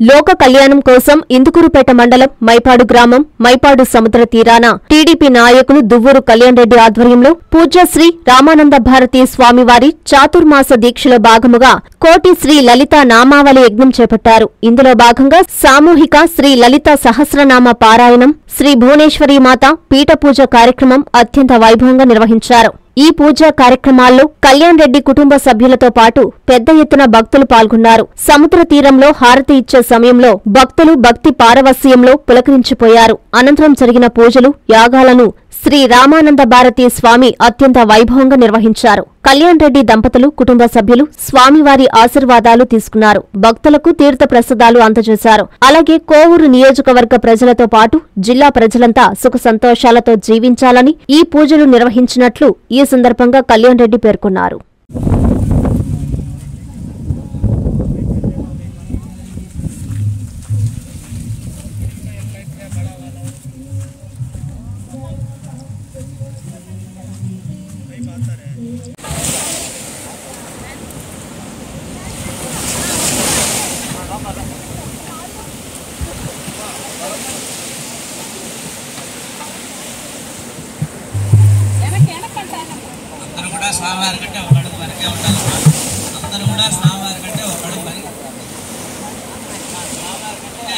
లోక కళ్యాణం కోసం ఇందుకూరుపేట మండలం మైపాడు గ్రామం మైపాడు సముద్ర తీరాన టీడీపీ నాయకులు దువ్వూరు కళ్యాణ్ రెడ్డి ఆధ్వర్యంలో పూజ్యశ్రీ రామానంద భారతీ స్వామివారి చాతుర్మాస దీక్షలో భాగముగా కోటి శ్రీ లలిత నామావళి యజ్ఞం చేపట్టారు. ఇందులో భాగంగా సామూహిక శ్రీ లలిత సహస్రనామ పారాయణం శ్రీ భువనేశ్వరి మాత పీఠ పూజ కార్యక్రమం అత్యంత వైభవంగా నిర్వహించారు. ఈ పూజా కార్యక్రమాల్లో కళ్యాణ్ రెడ్డి కుటుంబ సభ్యులతో పాటు పెద్ద ఎత్తున భక్తులు పాల్గొన్నారు. సముద్ర తీరంలో హారతి ఇచ్చే సమయంలో భక్తులు భక్తి పారవస్యంలో పులకరించిపోయారు. అనంతరం జరిగిన పూజలు యాగాలను శ్రీ రామానంద భారతి స్వామి అత్యంత వైభవంగా నిర్వహించారు. కళ్యాణ్ రెడ్డి దంపతులు కుటుంబ సభ్యులు స్వామివారి ఆశీర్వాదాలు తీసుకున్నారు. భక్తులకు తీర్థ ప్రసాదాలు అందజేశారు. అలాగే కోవూరు నియోజకవర్గ ప్రజలతో పాటు జిల్లా ప్రజలంతా సుఖ సంతోషాలతో జీవించాలని ఈ పూజలు నిర్వహించినట్లు ఈ సందర్భంగా కళ్యాణ్ రెడ్డి పేర్కొన్నారు. కూడా స్వామివారి కంటే ఒక అడుగు వరకే ఉండాలమ్మా అందరూ కూడా స్వామివారి కంటే ఒక అడుగు వరకు స్వామివారి కంటే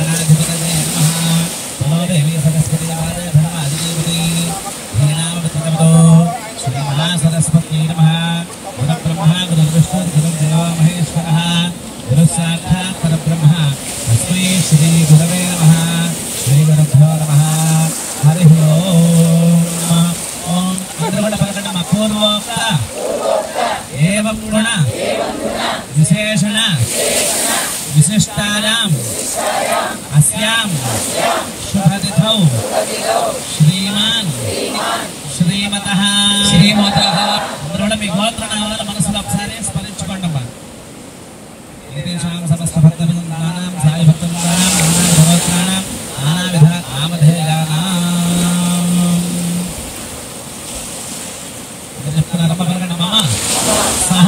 विशेषण विशिष्टायाम अस्याम शुभतिथौ श्रीमान ಶ್ರೀಮತ ಶ್ರೀಮತ ಒಂದರೊಳ ಮಿ ಗೋತ್ರ ನಾಮದ ಮನಸ್ಸು ಅಪ್ಸಾರೆ ಸ್ಮರಿಸಿಕೊಂಡಪ್ಪ ಏತೇಷಾಂ ಸಮಸ್ತ ಭಕ್ತವೃಂದಾನಾಂ ಸಾಯಿ ಭಕ್ತವೃಂದಾನಾಂ ನಾನಾ ಭಗವತ್ರಾಣಾಂ ನಾನಾ ವಿಧ ನಾಮಧೇಯಾನಾಂ ಜಪ್ತನ ರಮಪರಣ ಮಮ ಸಹ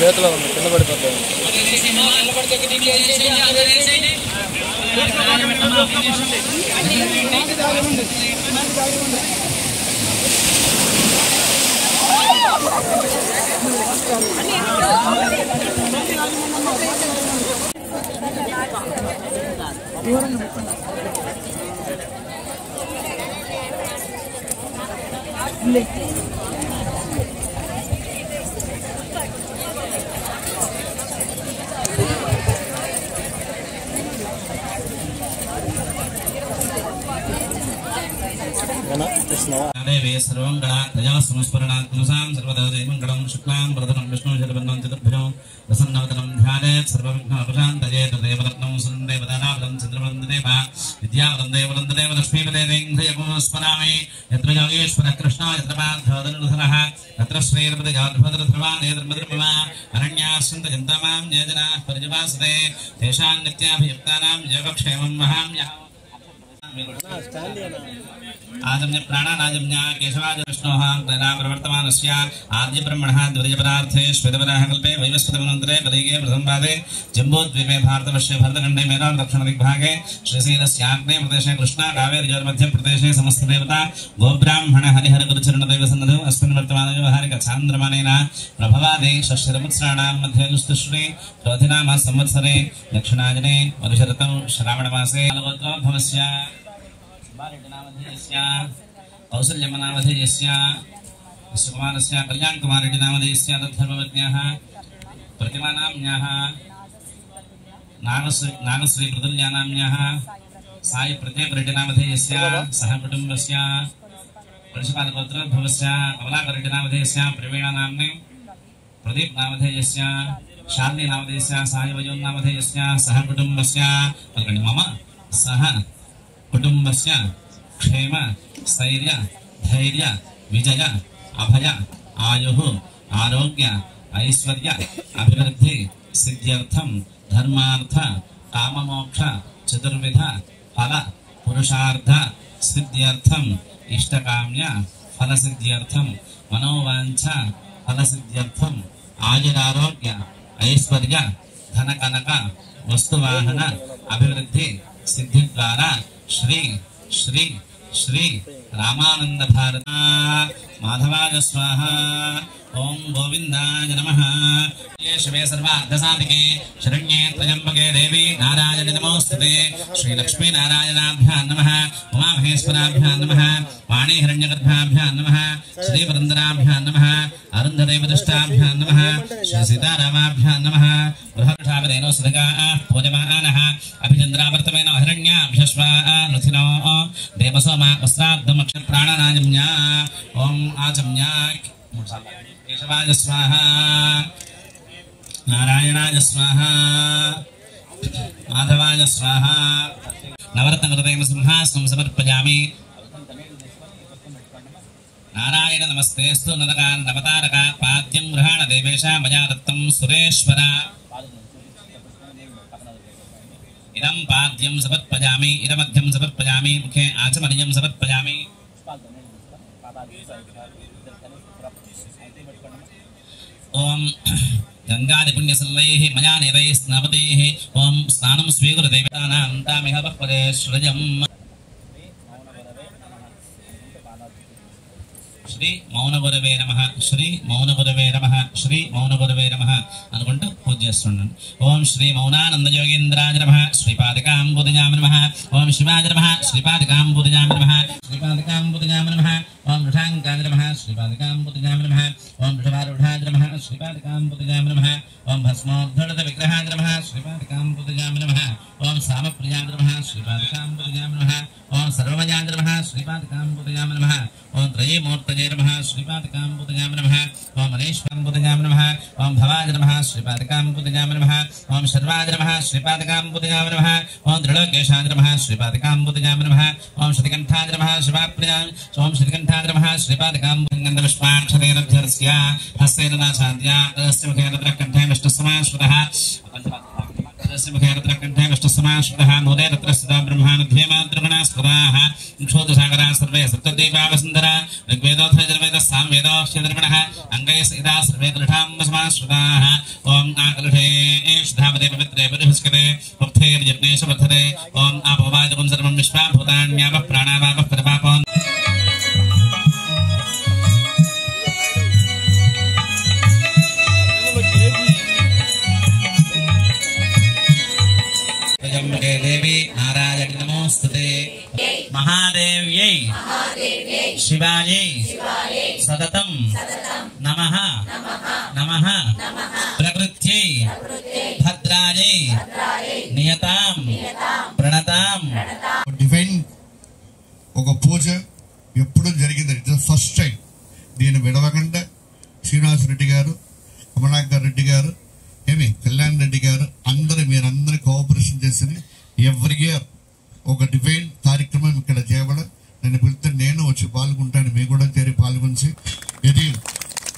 చేతిలో ఉంది కింద పడిపోతుంది దేవే वे सर्वङ्गणान्तया संस्मरणात्मसां सर्वदा दैवङ्गणं शुक्लां विष्णु जलबन्धं चतुर्भ्यो प्रसन्नवतनं ध्यानेत् सर्वविघ्नोपशान्तये तदेवरत्नं सुन्ददेवदानावलं चन्द्रवन्ददेव विद्यावन्ददेववन्ददेव लक्ष्मीपदेवेङ्घयपुस्मरामि यत्र योगेश्वरः कृष्णा यत्र तत्र श्रीर्भृतयाद्भद्रधर्मानेद्रमधर्ममा अरण्यासन्तजन्तामां ये जनाः परिजवासते तेषां नित्याभियुक्तानां योगक्षेमं महां याम् आज हमने प्राणानाजम्या केशवाजविष्णोः तदा प्रवर्तमानस्य आद्यब्रह्मणः द्वितीयपदार्थे श्वेतपदाकल्पे वैवस्पतमनन्तरे कलिगे प्रथमपादे जम्बोद्वीपे भारतवर्षे भरतखण्डे मेधां दक्षिणदिग्भागे श्रीशैलस्याग्ने प्रदेशे कृष्णा कावेरीजोर्मध्यप्रदेशे समस्तदेवता गोब्राह्मण हरिहरगुरुचरणदेवसन्नधौ अस्मिन् वर्तमानव्यवहारिकचान्द्रमानेन प्रभवादे षष्ठिरमुत्सराणां मध्ये गुस्तुश्री क्रोधिनामः संवत्सरे दक्षिणाजने मधुशरतौ श्रावणमासे भवस्य बालकनामधेयस्या कौसल्यमनामधेयस्या विश्वकुमारस्य कल्याणकुमारटिनामधेयस्या तद्धर्मवज्ञाः प्रतिमानाम्न्याः नागश्री नागश्री प्रतुल्यानाम्न्याः सह कुटुम्बस्य परिशुपालपत्रोद्भवस्य कमलाकरिटिनामधेयस्य प्रवीणानाम्ने प्रदीपनामधेयस्य सह कुटुम्बस्य मम सह కుటుంబస్య క్షేమ స్థైర్య ధైర్య విజయ అభయ ఆయు ఆరోగ్య ఐశ్వర్య అభివృద్ధి సిద్ధ్యర్థం ధర్మార్థ కామమోక్ష చతుర్విధ ఫల పురుషార్థ సిద్ధ్యర్థం ఇష్టకామ్య ఫలసిద్ధ్యర్థం మనోవాంఛ ఫలసిద్ధ్యర్థం ఆయురారోగ్య ఐశ్వర్య ధన కనక వస్తువాహన అభివృద్ధి సిద్ధి ద్వారా 司令，司令。श्री रामानंद भारत। माधवाज स्वाहा। ओम गोविंदाय नमः। ये शिवे सर्वार्धसाधिके शरण्ये त्र्यम्बके देवी नारायण नमोऽस्तुते श्रीलक्ष्मी नारायणाभ्यां नमः। उमामहेश्वराभ्यां नमः। वाणीहिरण्यगर्भाभ्यां नमः। श्रीवरन्दराभ्यां नमः। अरुन्धदेवदृष्टाभ्यां नमः। श्रीसीतारामाभ्यां नमः। बृहक्षाभिधेनो सुधगाः पूजमानः। अभिचन्द्रावर्तमेनो हिरण्याभ्यश्वा नृथिनो देवसोम హిరణ్యాభ్యశ్వా నుథినో ప్రాణనాజమ్యా ఓం ఆచమ్యా కేశవాజ స్వాహ. నారాయణాయ స్వాహ. మాధవాయ స్వాహ. నవరత్నకృతైన సింహాసనం సమర్పయామి నారాయణ నమస్తేస్తు నదకాన్ నవతారక పాద్యం గృహాణ దేవేశ మయా దత్తం సురేశ్వర. इदम पाद्यम सपत् पजामि इदमध्यम सपत् पजामि मुखे आचमनीयम सपत् पजामि ओम गंगादि पुण्य सल्लैः मया नैरैः स्नापतैः ओम स्नानं स्वीकृत देवतानां तामिह पक्वदे ശ്രീ മൗനപുരവേ നമ ശ്രീ മൗനപുരവേ നമ ശ്രീ മൗനപുരവേ നമ. അതുകൊണ്ട് പൂജ്യസ്വണ്ണൻ ഓം ശ്രീ മൗനാനന്ദ യോഗീന്ദ്രാജ നമ ശ്രീപാദകാംബുദജാമ നമ. ഓം ശിവാജ നമ ശ്രീപാദകാംബുദജാമ നമ. ശ്രീപാദകാംബുദജാമ നമ. ओम वृषांकाय नमः श्रीपादकां पुतगां नमः ओम वृषभारूढाय नमः श्रीपादकां पुतगां नमः ओम भस्मोद्धृत विग्रहाय नमः श्रीपादकां पुतगां नमः ओम सामप्रियाँ नमः श्रीपादकां पुतगां नमः ओम सर्वमयां नमः श्रीपादकां पुतगां नमः ओम त्रयीमूर्तये नमः श्रीपादकां पुतगां नमः ओम मलेश्वरं पुतगां नमः ओम भवाय नमः श्रीपादकां पुतगां नमः ओम शर्वाय नमः श्रीपादकां पुतगां नमः ओम दृढकेशाय नमः श्रीपादकां पुतगां नमः ओम श्रीकण्ठाय नमः शिवाप्रियाँ ओम श्रीकण्ठ ध्याद्रमः श्रीपादकाम्बुगन्धविष्माक्षरेरभ्यर्स्य हस्तेन नाचाद्या तस्य मुखे तत्र कण्ठे विष्णुसमाश्वरः तस्य मुखे तत्र कण्ठे विष्णुसमाश्वरः मोदे तत्र सदा ब्रह्मानध्ये मातृगुणा स्फुराः क्षोतसागराः सर्वे सप्तद्वीपावसुन्धरा ऋग्वेदोऽथ यजुर्वेदः सामवेदोऽक्षद्रमणः अङ्गैः सहिताः सर्वे दृढाम्बसमाश्रुताः ॐ आकलुषे शुधापदे पवित्रे परिभुष्करे उक्थैर्यज्ञेषु वर्धते ॐ आपोवाचकं सर्वं विश्वाभूतान्यापः प्राणावापः प्रभापोन् దేవి నారాయణ నమోస్తుతే. మహాదేవ్యై. శివాయై. సతతం. నమ. నమ. ప్రకృత్యై భద్రాయై. నియతాం. ప్రణతాం. డివైన్ ఒక పూజ ఎప్పుడు జరిగింది. ఇది ఫస్ట్ టైం దీన్ని విడవకుండా శ్రీనివాస్ రెడ్డి గారు కమలాకర్ రెడ్డి గారు ఏమి కళ్యాణ్ రెడ్డి గారు అందరు మీరందరి కోఆపరేషన్ చేసింది. ఎవ్రీ ఇయర్ ఒక డివైన్ కార్యక్రమం ఇక్కడ చేయబడ నేను పిలిస్తే నేను వచ్చి పాల్గొంటాను. మీ కూడా చేరి పాల్గొని ఇది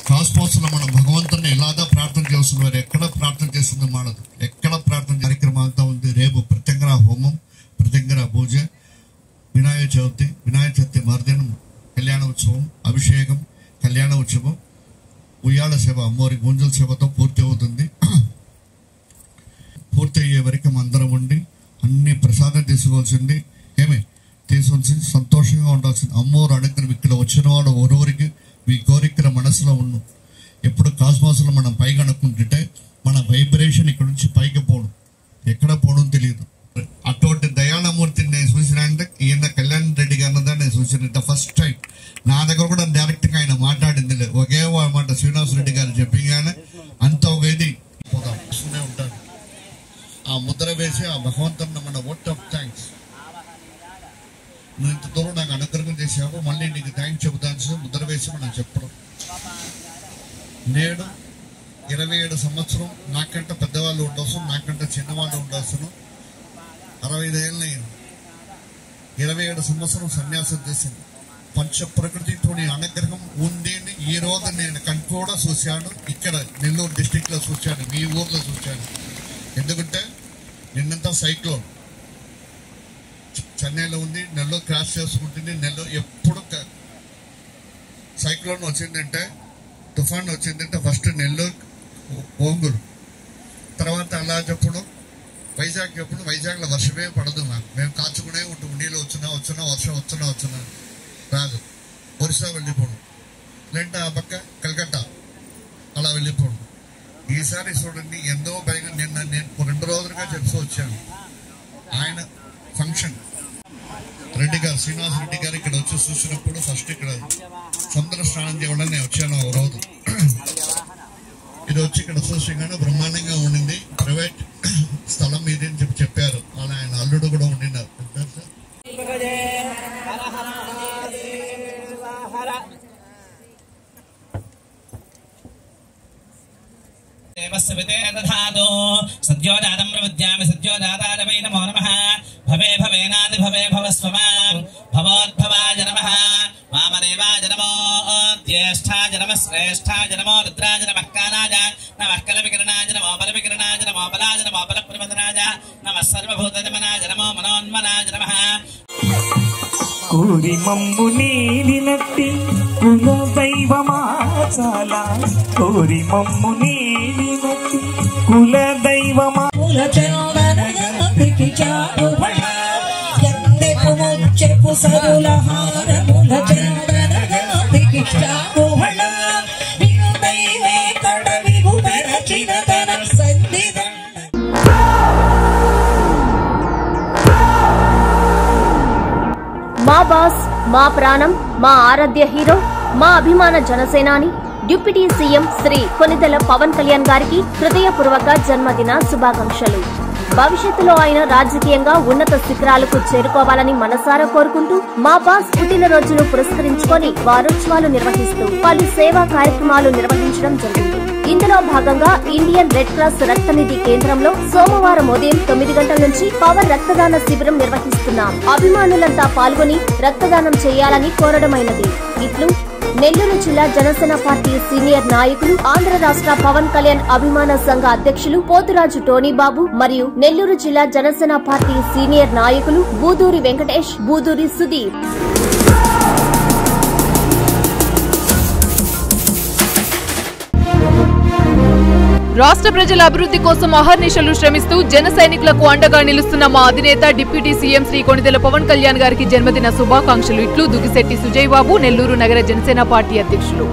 కాస్మోస్లో మనం భగవంతుని ఎలాగా ప్రార్థన చేస్తున్నారు. ఎక్కడ ప్రార్థన చేస్తుందో మాడదు ఎక్కడ ప్రార్థన కార్యక్రమాలతో ఉంది. రేపు ప్రత్యంగర హోమం ప్రత్యంగర పూజ వినాయక చవితి వినాయక చవితి మరుదినం కళ్యాణ ఉత్సవం అభిషేకం కళ్యాణ ఉత్సవం ఉయ్యాల సేవ అమ్మవారి గుంజల సేవతో పూర్తి అవుతుంది. తీసుకోవాల్సింది ఏమి? తీసుకొచ్చింది సంతోషంగా ఉండాల్సింది. అమ్మోరు అనుగ్రహం ఇక్కడ వచ్చిన వాడు ఒరొరికి మీ కోరికల మనసులో ఉన్న ఎప్పుడు కాస్మాసులో మనం పైకి అనుకుంటుంటే మన వైబ్రేషన్ ఇక్కడ నుంచి పైకి పోవడం ఎక్కడ పోవడం తెలియదు. అటువంటి దయాళమూర్తిని నేను చూసినంటే ఈయన కళ్యాణ్ రెడ్డి గారిని నేను చూసిన ఫస్ట్ టైం నా దగ్గర కూడా డైరెక్ట్గా ఆయన మాట్లాడింది లేదు ఒకే మాట శ్రీనివాస రెడ్డి నేడు ఇరవై ఏడు సంవత్సరం నాకంటే పెద్దవాళ్ళు ఉండవచ్చు నాకంటే చిన్నవాళ్ళు ఉండవచ్చును అరవై ఐదేళ్ళు అయింది ఇరవై ఏడు సంవత్సరం సన్యాసం చేసింది పంచ ప్రకృతితోని అనుగ్రహం ఉంది అని ఈ రోజు నేను కన్ కూడా చూశాను ఇక్కడ నెల్లూరు డిస్టిక్లో చూశాను మీ ఊర్లో చూశాను. ఎందుకంటే నిన్నంతా సైక్లోన్. చెన్నైలో ఉంది నెల్లూరు క్రాస్ చేసుకుంటుంది నెల్లూరు ఎప్పుడు సైక్లోన్ వచ్చిందంటే తుఫాన్ వచ్చిందంటే ఫస్ట్ నెల్లూరు ఓంగులు తర్వాత అలా చెప్పుడు వైజాగ్ ఎప్పుడు వైజాగ్లో వర్షమే పడదు మాకు. మేము కాచుకునే ఉంటాం నీళ్ళు వచ్చినా వచ్చినా వర్షం వచ్చినా వచ్చినా రాదు. ఒరిస్సా వెళ్ళిపోవడం. లేదంటే ఆ పక్క కలకత్తా అలా వెళ్ళిపోవడం. ఈసారి చూడండి ఎంతో భయంగా నిన్న నేను రెండు రోజులుగా చెప్తూ వచ్చాను. ఆయన ఫంక్షన్. రెడ్డి గారు శ్రీనివాస రెడ్డి గారు ఇక్కడ వచ్చి చూసినప్పుడు ఫస్ట్ ఇక్కడ సుందర స్నానం చేయడం వచ్చాను ఒక రోజు. ఇది వచ్చి ఇక్కడ చూసిగానే బ్రహ్మాండంగా ఉండింది. ప్రైవేట్ స్థలం ఇది అని చెప్పి చెప్పారు. ఆయన అల్లుడు కూడా ఉండినారు. సద్యోదాతం ప్రవద్యామి సద్యోదాతారమై నమో. జ్యేష్ఠాయ నమ శ్రేష్ఠాయ నమో రుద్రాయ నమః కాలాయ నమః కల వికరణాయ నమో బల వికరణాయ నమో బలాయ నమో బల ప్రమదనాయ నమః సర్వభూత జమనాయ నమో మనోన్మనాయ నమః కోరి మమ్ము నీలినట్టి కుల దైవమాచాల కోరి మమ్ము నీలినట్టి కుల దైవమా కుల చరణి చారు ఎందెపు ముచ్చెపు సరుల హారముల చరణ మా బాస్ మా ప్రాణం మా ఆరాధ్య హీరో మా అభిమాన జనసేనాని డిప్యూటీ సీఎం శ్రీ కొనిదెల పవన్ కళ్యాణ్ గారికి హృదయపూర్వక జన్మదిన శుభాకాంక్షలు. భవిష్యత్తులో ఆయన రాజకీయంగా ఉన్నత శిఖరాలకు చేరుకోవాలని మనసారా కోరుకుంటూ మా బాస్ పుట్టినరోజును పురస్కరించుకొని వారోత్సవాలు నిర్వహిస్తూ పలు సేవా కార్యక్రమాలు నిర్వహించడం జరిగింది. ఇందులో భాగంగా ఇండియన్ రెడ్ క్రాస్ రక్తనిధి కేంద్రంలో సోమవారం ఉదయం తొమ్మిది గంటల నుంచి పవర్ రక్తదాన శిబిరం నిర్వహిస్తున్నాం. అభిమానులంతా పాల్గొని రక్తదానం చేయాలని కోరడమైనది. ఇట్లు నెల్లూరు జిల్లా జనసేన పార్టీ సీనియర్ నాయకులు ఆంధ్ర రాష్ట్ర పవన్ కళ్యాణ్ అభిమాన సంఘ అధ్యక్షులు పోతురాజు టోనీబాబు మరియు నెల్లూరు జిల్లా జనసేన పార్టీ సీనియర్ నాయకులు బూదూరి వెంకటేష్ బూదూరి సుధీర్ రాష్ట్ర ప్రజల అభివృద్ధి కోసం అహర్నిశలు శ్రమిస్తూ జన సైనికులకు అండగా నిలుస్తున్న మా అధినేత డిప్యూటీ సీఎం శ్రీ కొణిదెల పవన్ కళ్యాణ్ గారికి జన్మదిన శుభాకాంక్షలు. ఇట్లు దుగిశెట్టి సుజయ్ బాబు నెల్లూరు నగర జనసేన పార్టీ అధ్యక్షులు.